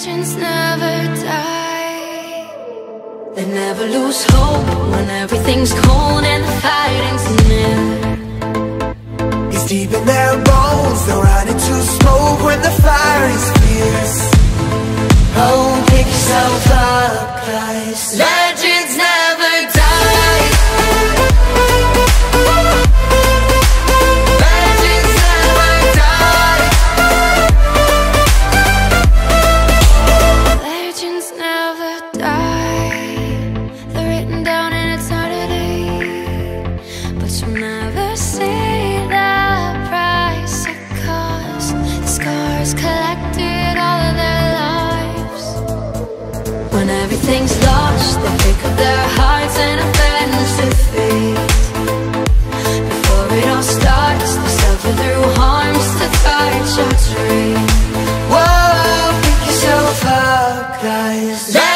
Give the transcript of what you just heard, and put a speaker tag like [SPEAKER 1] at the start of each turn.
[SPEAKER 1] Legends never die. They never lose hope when everything's cold and the fighting's near.
[SPEAKER 2] It's deep in their bones They'll run into smoke when the fire is fierce Oh, pick yourself up, guys
[SPEAKER 1] everything's lost They pick up their hearts and offend to fate. Before it all starts They suffer through harms to touch or treat Whoa, yourself up, guys.